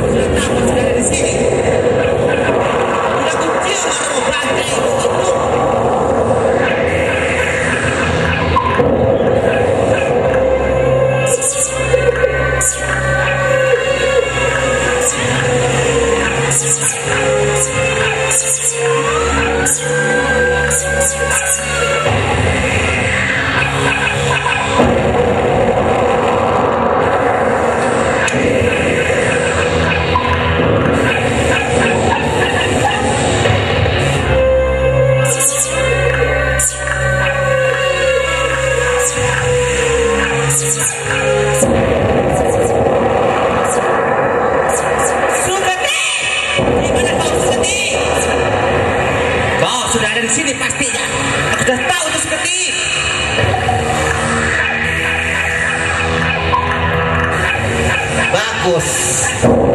本当?コー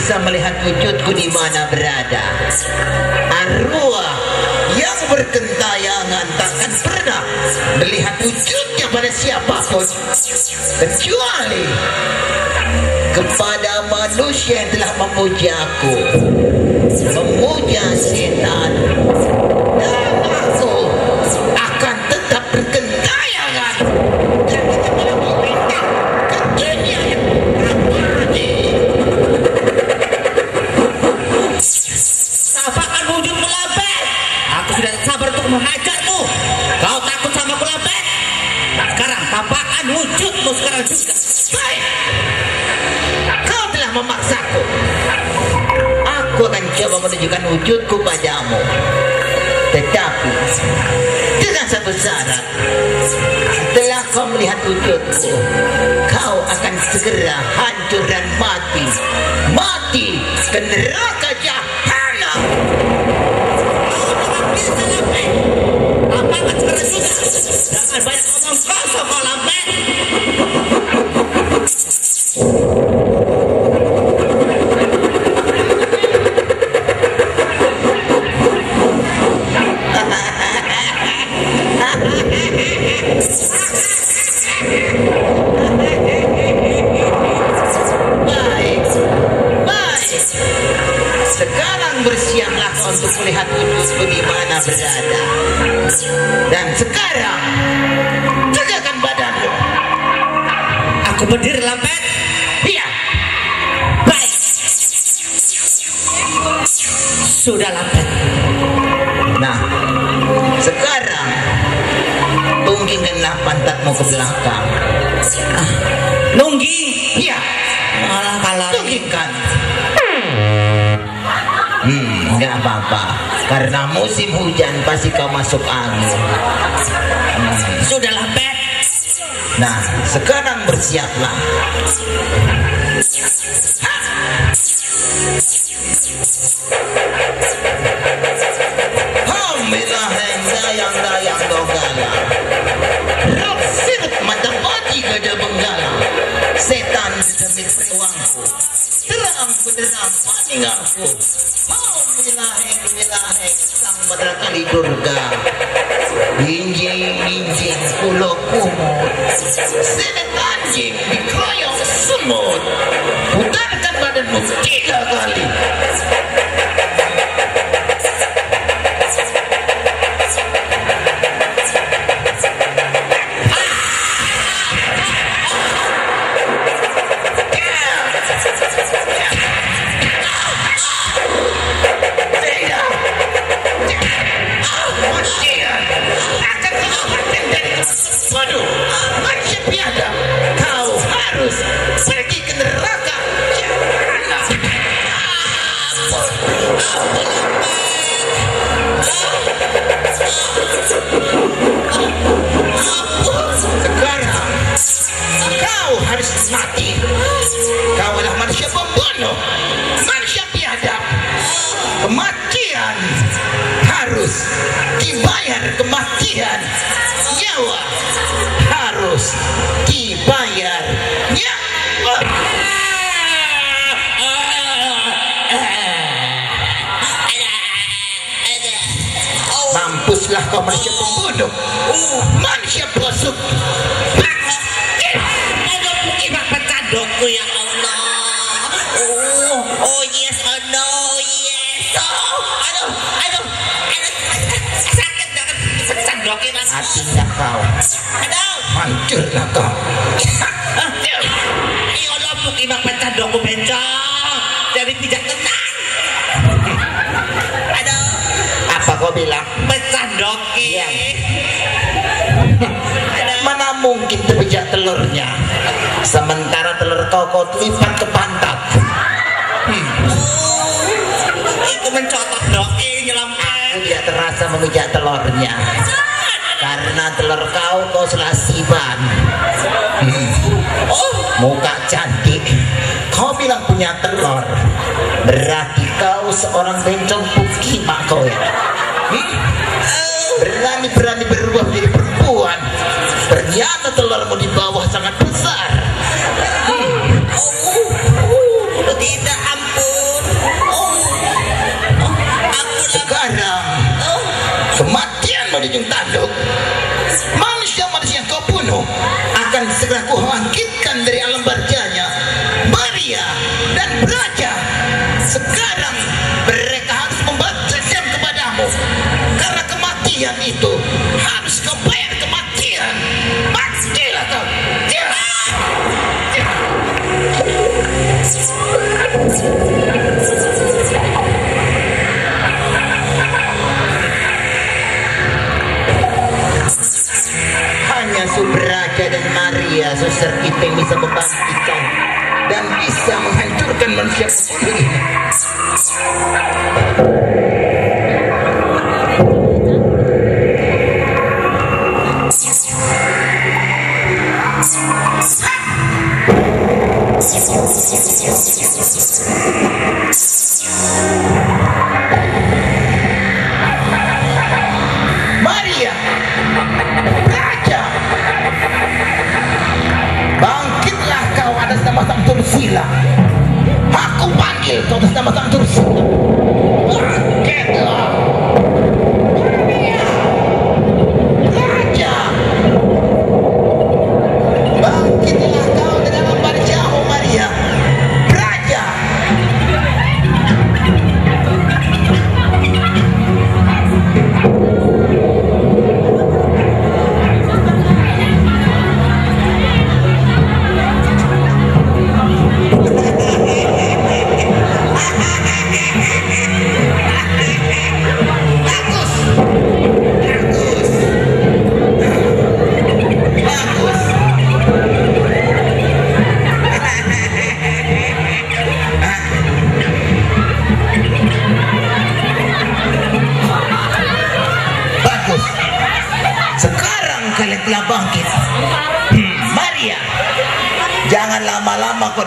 bisa melihat wujudku di mana berada. Arwah yang berkentayangan takkan pernah melihat wujudnya pada siapapun kecuali kepada manusia yang telah memuja aku, memuja setan. mencoba menunjukkan wujudku padamu. Tetapi dengan satu syarat setelah kau melihat wujudku kau akan segera hancur dan mati. Mati ke neraka jahanam. Apa yang sudah jangan banyak ngomong. Kau sekolah men tunggingkanlah pantatmu ke belakang. Nunggi. Iya, Malah kalah. tunggingkan. Hmm, nggak apa-apa. Karena musim hujan pasti kau masuk angin. Sudah lampet. Nah, sekarang bersiaplah. Alhamdulillah dayang dayang donggala. Sirat mata pagi gajah benggala. Setan demi periwangku. Terang benderang paningangku. Alhamdulillah alhamdulillah sang badra kali durga. Injing injing pulau kumut. Sedet anjing dikeroyok semut. Putarkan badanmu tiga kali. Kau manusia pembunuh, manusia busuk. Aduh, imak pecandokku ya Allah. Oh, oh yes, oh no, yes. Oh, aduh, aduh, aduh, sakit banget pecandoknya mas. Hatinya kau, Aduh, hancurlah kau. ya Allah, buk imak pecandokku bencong. Mungkin terpijak telurnya. Sementara telur kau lipat ke pantat. Itu mencotok doke nyelamkan. Aku tidak terasa memijak telurnya. Karena telur kau kau selasiban. Oh, Muka cantik. Kau bilang punya telur. Berarti kau seorang bencong pukimak kau ya Telurmu di bawah sangat Subraja dan Maria suster kita yang bisa membangkitkan dan bisa menghancurkan manusia ini. Maria Raja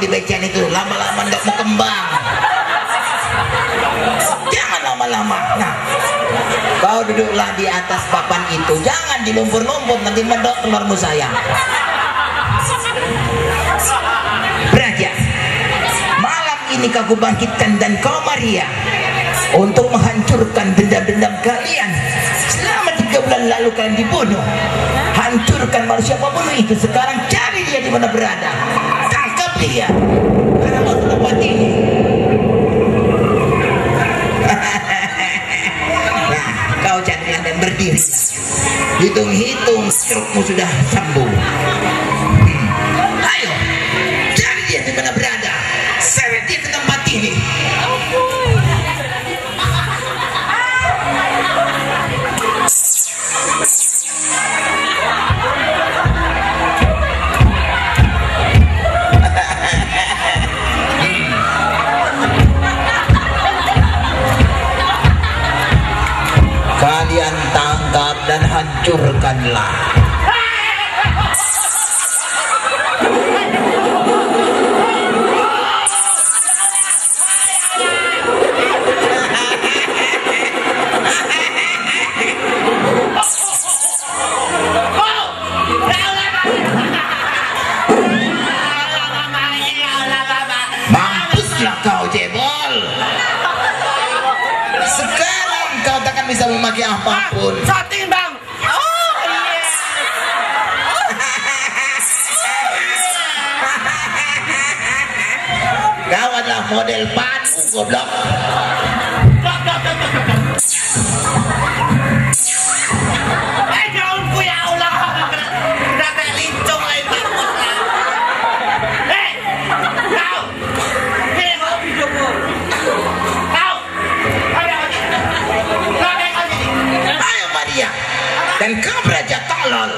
di itu, lama-lama nggak mau kembang. Jangan lama-lama. Nah, kau duduklah di atas papan itu, jangan di lumpur-lumpur nanti mendok telurmu sayang. Beraja, malam ini kau bangkitkan dan kau Maria untuk menghancurkan dendam-dendam kalian selama tiga bulan lalu kalian dibunuh hancurkan manusia pembunuh itu sekarang cari dia di mana berada dia karena waktu tempat ini nah kau jangan dan berdiri. Hitung-hitung strukmu sudah sembuh hancurkanlah dan kau beraja tolol.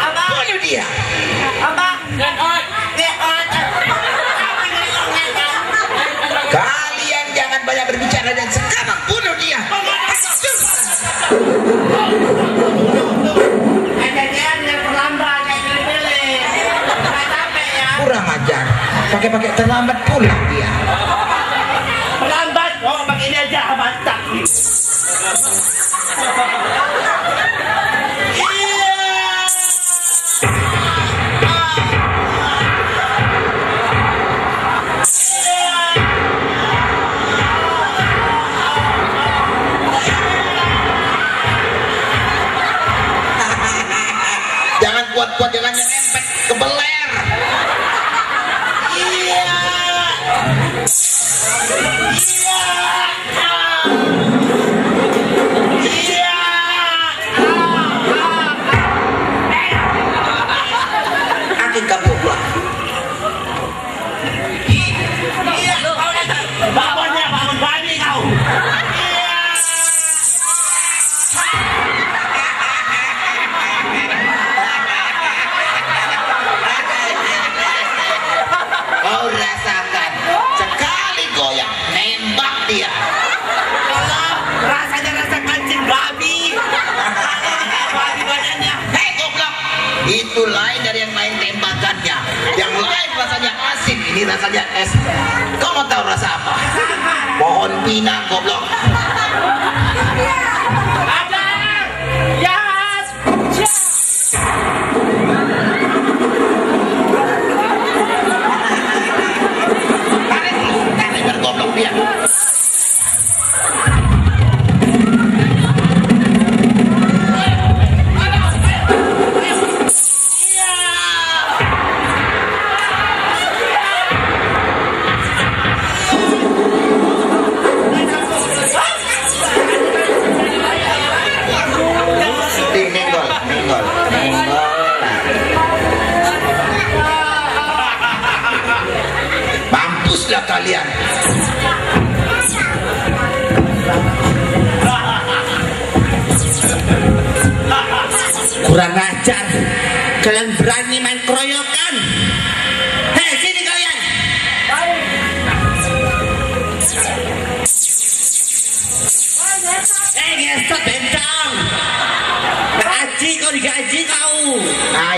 Apa? bunuh dia. Apa? Kalian jangan banyak berbicara dan sekarang bunuh dia. Ya. kurang ajar. Pakai-pakai terlambat pulang dia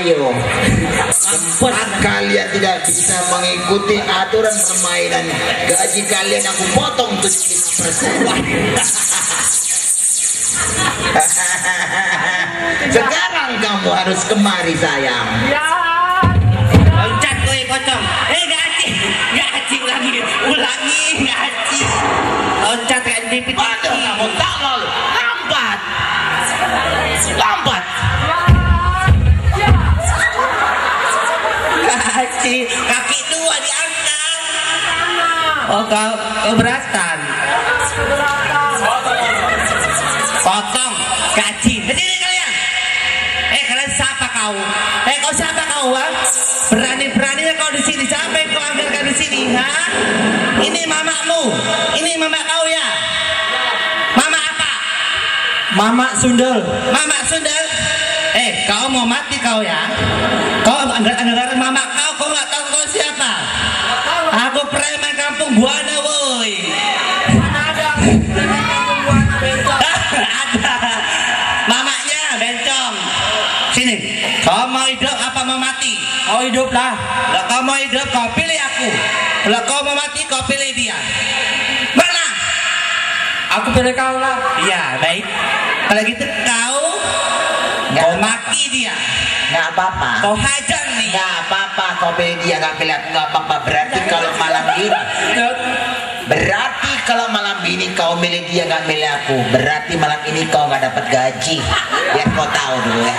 Ayo. Sempat kalian tidak bisa mengikuti aturan permainan gaji kalian aku potong 75%. Sekarang kamu harus kemari sayang. Loncat kowe pocong. Eh gaji. Gaji ulangi. Ulangi gaji. Loncat kayak di Aduh kamu tolol. Oh kau keberatan. Potong gaji. Berdiri kalian. Eh kalian siapa kau? Eh kau siapa kau? Ha? Berani-beraninya kau di sini. Siapa yang kau ambilkan di sini? Ha? Ini mamamu. Ini mama kau ya. Mama apa? Mama Sundel. Mama Sundel. Eh, kau mau mati kau ya? Kau anggar-anggar mama kau, kau nggak tahu kau siapa? Aku preman kampung Buana, woi. Ada. Mamanya bencong. Sini. Kau mau hidup apa mau mati? Oh hidup lah. Kalau kau mau hidup, kau pilih aku. Kalau kau mau mati, kau pilih dia. Mana? Aku pilih kau lah. Iya, baik. Kalau gitu kau kau maki dia. Nggak apa-apa. Kau hajar nih. Nggak apa-apa kau pilih dia nggak aku nggak apa-apa. Berarti kalau malam ini Berarti kalau malam ini kau milih dia nggak milih aku, berarti malam ini kau nggak dapat gaji. Biar kau tahu dulu ya.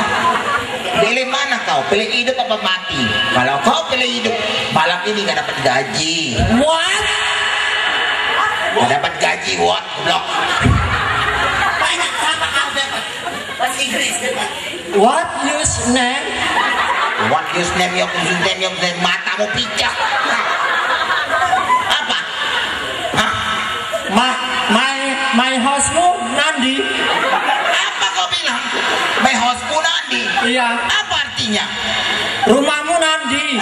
Pilih mana kau? Pilih hidup apa mati? Kalau kau pilih hidup, malam ini nggak dapat gaji. What? Nggak dapat gaji, what? Blok. Banyak sama kau dapat. Bahasa Inggris. What use name? What you name your name your name matamu picak. Apa? Hah? My my my housememu Nandi. Apa kau bilang? My houseku Nandi. Iya. Apa artinya? Rumahmu Nandi.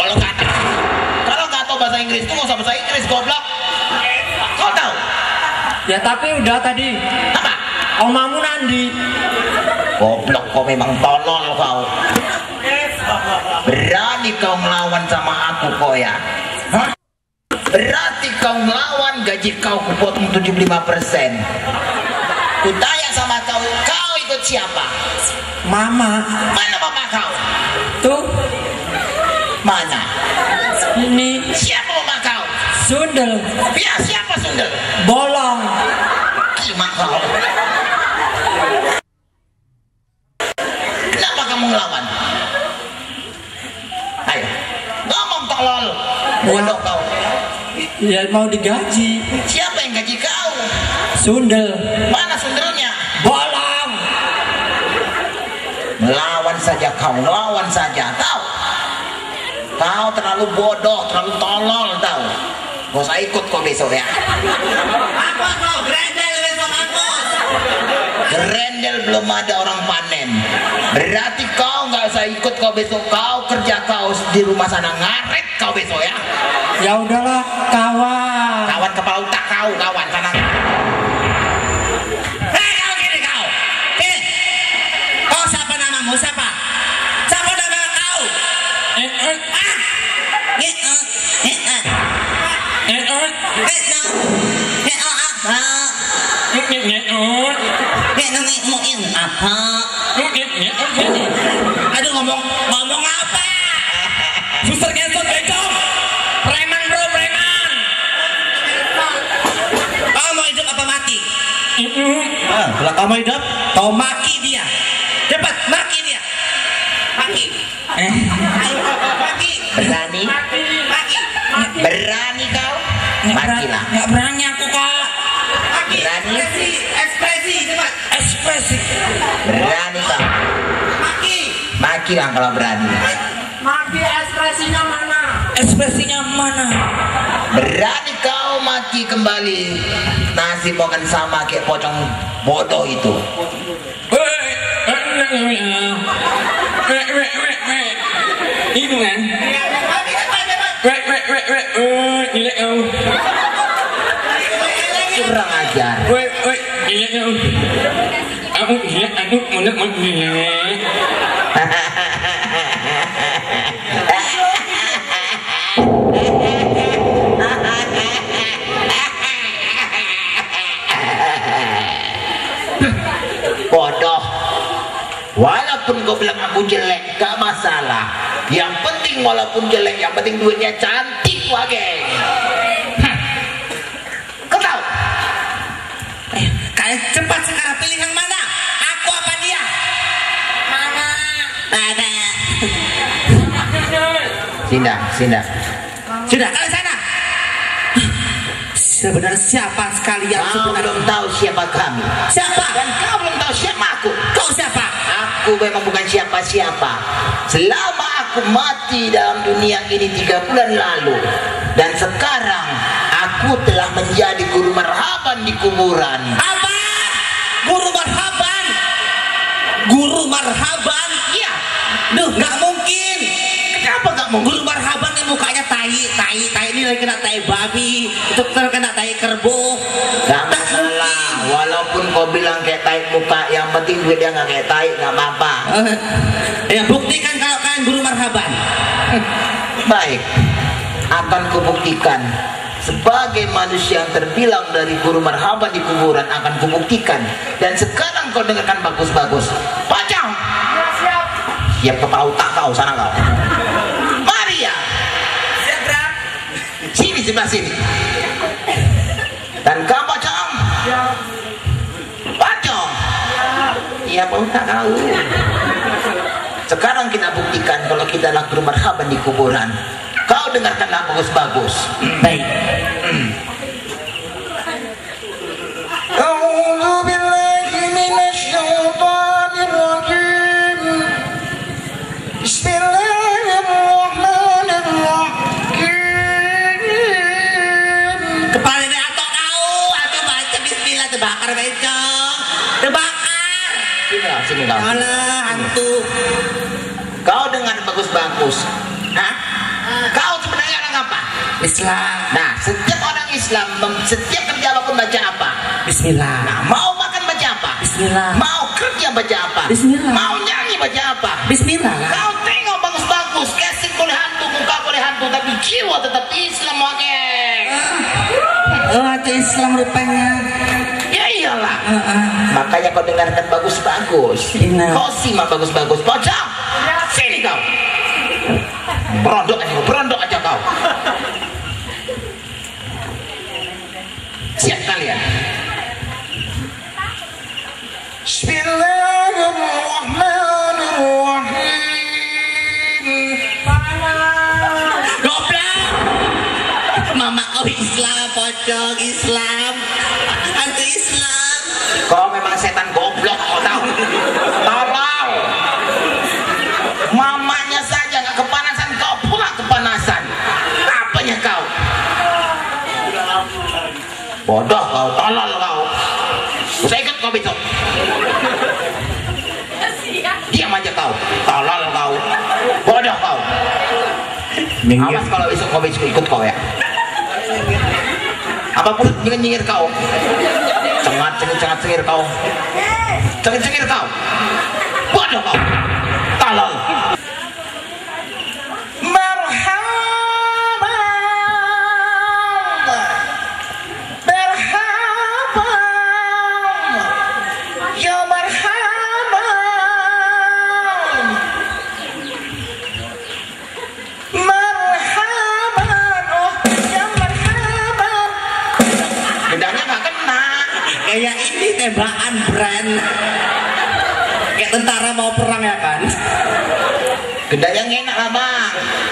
Kalau nggak kalau nggak tahu bahasa Inggris tuh nggak usah bahasa Inggris goblok. Kau tahu Ya tapi udah tadi. apa? Omamu Nandi. Goblok kau memang tolol kau. Berani kau melawan sama aku kau ya? Hah? Berarti kau melawan gaji kau kupotong 75 persen. Kutanya sama kau, kau ikut siapa? Mama. Mana mama kau? Tuh Mana? ini Siapa mama kau? Sundel. Ya siapa sundel? Bolong. Gimana kau? Kenapa kamu ngelawan? Ayo, ngomong tolol. Bodoh kau. Ya mau digaji. Siapa yang gaji kau? Sundel. Mana sundelnya? Bolong. Melawan saja kau, melawan saja. Tahu? Kau terlalu bodoh, terlalu tolol, tahu? Gak usah ikut kau besok ya. Apa kau? Aku. Gerendel belum ada orang panen. Berarti kau nggak usah ikut kau besok. Kau kerja kau di rumah sana ngaret kau besok ya. Ya udahlah kawan. Kawan kepala otak kau, kawan sana. Hei kau gini kau. Gini. Kau siapa namamu? Siapa Eh eh eh eh. Eh, eh, eh? Eh eh eh eh. Aduh ngomong ngomong apa? Suster becok. Preman bro preman. Hidup apa mati? Eh, eh. Ah, mau hidup, kau maki dia. Berani kau? Maki. Makilah kalau berani. Maki ekspresinya mana? Ekspresinya mana? Berani kau maki kembali. Nasib akan sama kayak pocong bodoh itu. Itu kan? Maki gila kau. Kurang ajar. Weh, weh, gila kau. Aku iya, aku mana mana. bodoh. Walaupun kau bilang aku jelek gak masalah. Yang penting walaupun jelek yang penting duitnya cantik wage Sinda, Sinda. Sudah, kalian sana. Sebenarnya siapa sekalian Kau sebenarnya? belum tahu siapa kami Siapa? dan kau belum tahu siapa aku. Kau siapa? Aku memang bukan siapa-siapa. Selama aku mati dalam dunia ini tiga bulan lalu dan sekarang aku telah menjadi guru marhaban di kuburan. Apa? Guru marhaban? Guru marhaban? Iya, Duh, nggak mungkin. Guru marhaban ini mukanya tai, tai, tai ini lagi kena tai babi, itu terkena tai kerbau. Gak masalah, walaupun kau bilang kayak tai muka, yang penting duit dia gak kayak tai, gak apa-apa. Eh, ya buktikan kalau kalian guru marhaban. Baik, akan kubuktikan. Sebagai manusia yang terbilang dari guru marhaban di kuburan akan kubuktikan. Dan sekarang kau dengarkan bagus-bagus. Pajang! Siap. Siap kepala otak kau, sana kau. Dan kau pajang! Pajang! Iya Pak Ustaz tahu. Sekarang kita buktikan kalau kita guru marhaban di kuburan. Kau dengarkanlah bagus-bagus. Baik. Islam. Nah, setiap orang Islam, setiap kerja apa pun baca apa? Bismillah. Nah, mau makan baca apa? Bismillah. Mau kerja baca apa? Bismillah. Mau nyanyi baca apa? Bismillah. lah. Kau tengok bagus-bagus, casing boleh hantu, muka boleh hantu, tapi jiwa tetap Islam oke. Oh, itu Islam rupanya. Ya iyalah. Heeh. Makanya kau dengarkan bagus-bagus. Kau simak bagus-bagus. Pocong, sini kau. Berondok Pocong Islam. Hantu Islam. Kau memang setan goblok kau tahu. Tolong. Mamanya saja nggak kepanasan, kau pula kepanasan. Apanya kau? Bodoh kau, tolol kau. Saya ikut kau besok. Diam aja kau, tolol kau. Bodoh kau. Awas kalau besok kau besok ikut kau ya. Apa pun jangan nyengir kau. Cengat cengir cengat cengir kau. Cengir cengir kau. Bodoh kau. Geda yang enak lah bang.